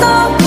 thought